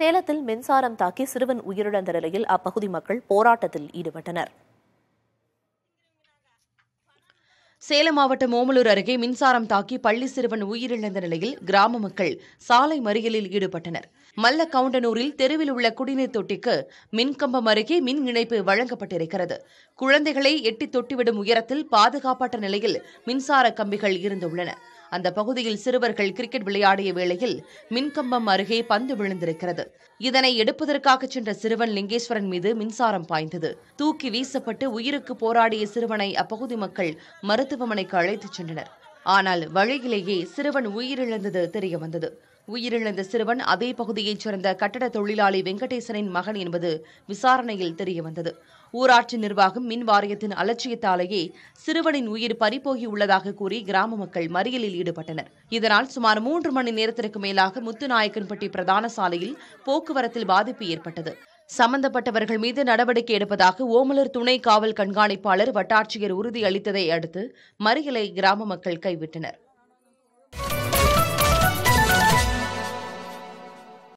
சேலத்தில் மின்சாரம் தாக்கி சிறுவன் உயிரிழந்த நிலையில் அப்பகுதி மக்கள் போராட்டத்தில் ஈடுபட்டனர். சேலம் மாவட்டம் ஓமலூர் அருகே மின்சாரம் தாக்கி பள்ளி சிறுவன் உயிரிழந்த நிலையில் கிராம மக்கள் சாலை மறியலில் ஈடுபட்டனர். மல்ல கவுண்டனூரில் தெருவில் உள்ள குடிநீர் தொட்டிக்கு மின்கம்பம் அருகே மின் இணைப்பு வழங்கப்பட்டிருக்கிறது. குழந்தைகளை எட்டி தொட்டிவிடும் உயரத்தில் பாதுகாப்பற்ற நிலையில் மின்சார கம்பிகள் இருந்துள்ளன. அந்த பகுதியில் சிறுவர்கள் கிரிக்கெட் விளையாடிய வேளையில் மின்கம்பம் அருகே பந்து விழுந்திருக்கிறது. இதனை எடுப்பதற்காக சென்ற சிறுவன் லிங்கேஸ்வரன் மீது மின்சாரம் பாய்ந்தது. தூக்கி வீசப்பட்டு உயிருக்கு போராடிய சிறுவனை அப்பகுதி மக்கள் மருத்துவமனைக்கு அழைத்துச் சென்றனர். ஆனால் வழியிலேயே சிறுவன் உயிரிழந்தது தெரியவந்தது. உயிரிழந்த சிறுவன் அதே பகுதியைச் சேர்ந்த கட்டட தொழிலாளி வெங்கடேசனின் மகன் என்பது விசாரணையில் தெரியவந்தது. ஊராட்சி நிர்வாகம் மின் வாரியத்தின் அலட்சியத்தாலேயே சிறுவனின் உயிர் பறிபோகியுள்ளதாக கூறி கிராம மக்கள் மறியலில் ஈடுபட்டனர். இதனால் சுமார் மூன்று மணி நேரத்திற்கு மேலாக முத்துநாயக்கன்பட்டி பிரதான சாலையில் போக்குவரத்தில் பாதிப்பு ஏற்பட்டது. சம்பந்தப்பட்டவர்கள் மீது நடவடிக்கை எடுப்பதாக ஓமலர் துணை காவல் கண்காணிப்பாளர் வட்டாட்சியர் உறுதியளித்ததை அடுத்து மறியலை கிராம மக்கள் கைவிட்டனர்.